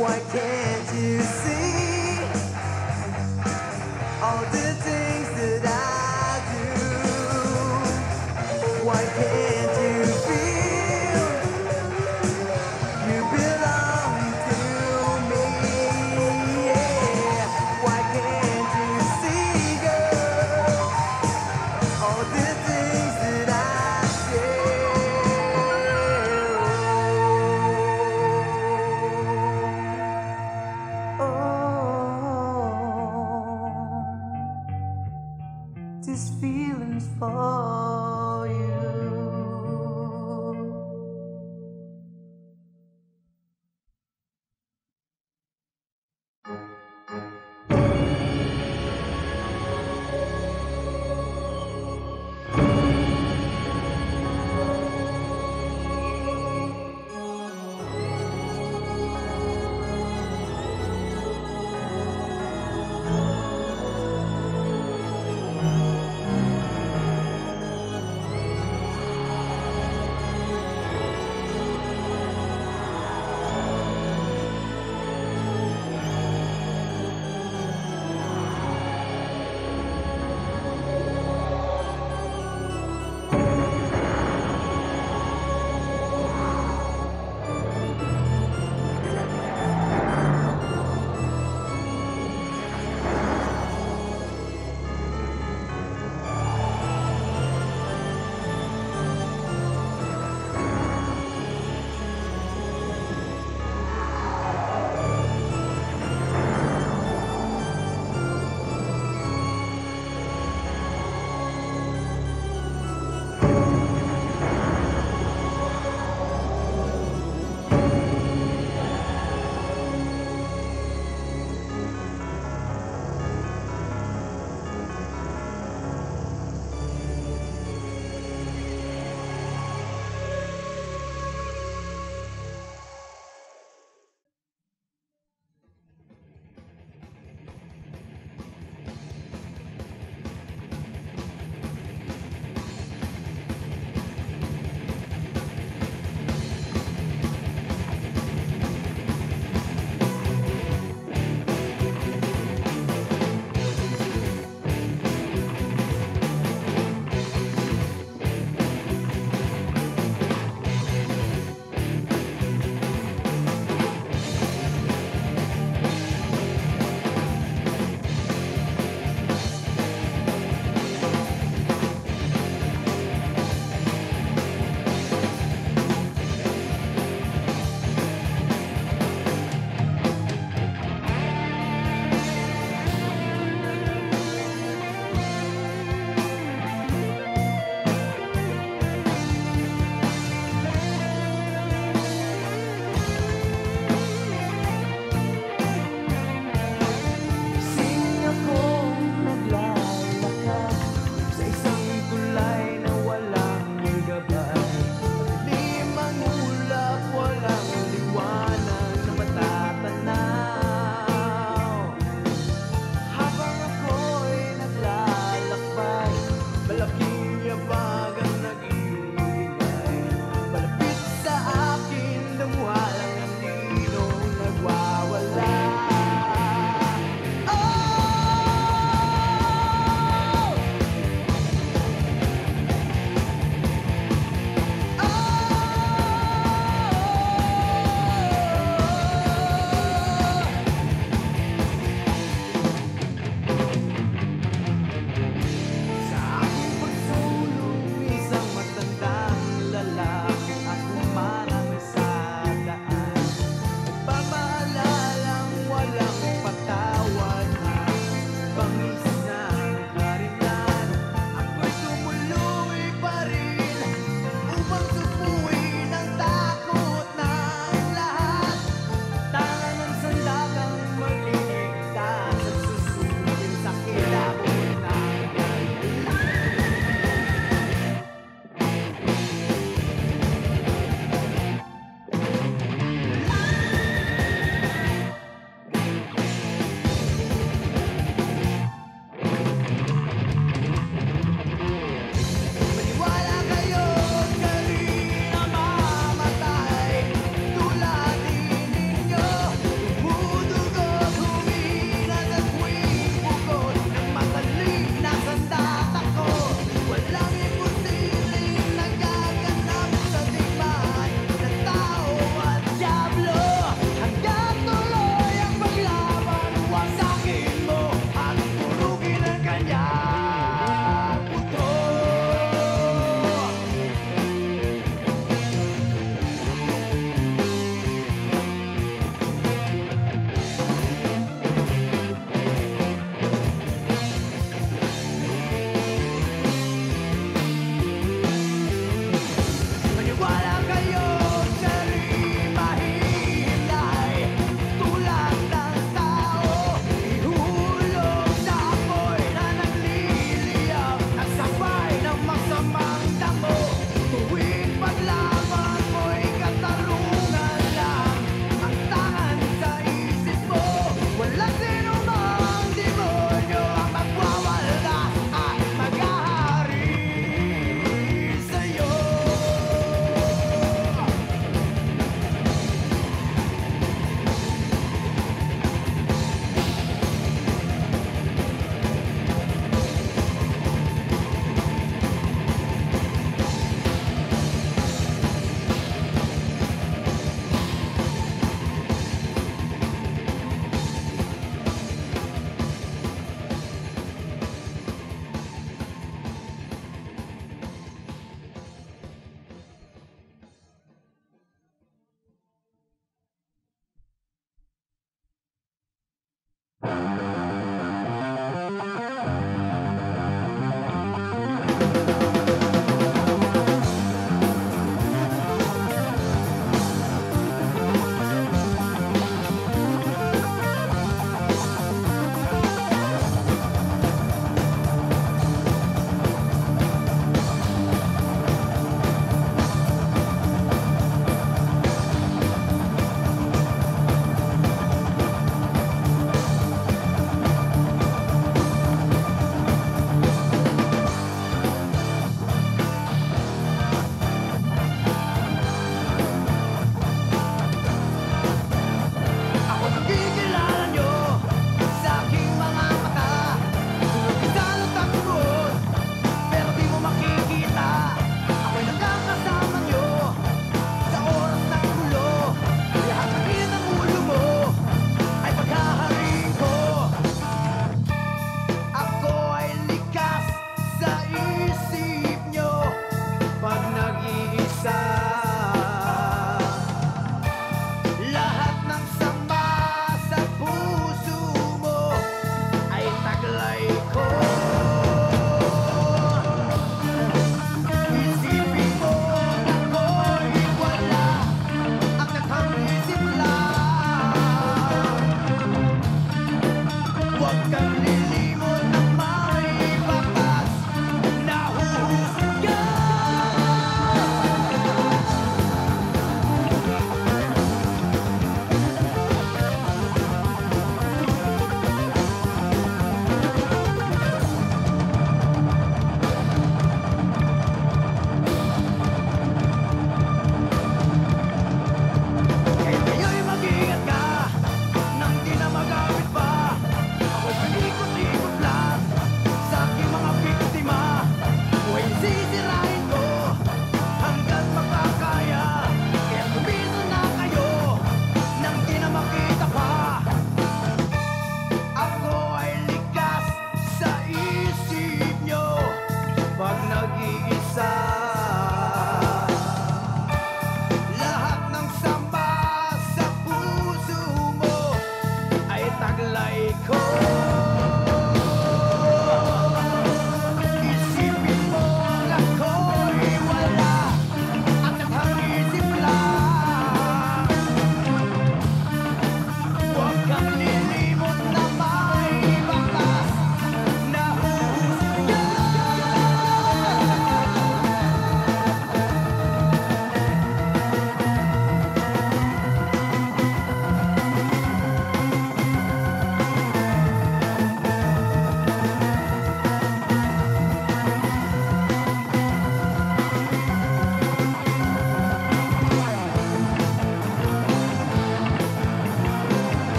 Why can't This feeling's for you.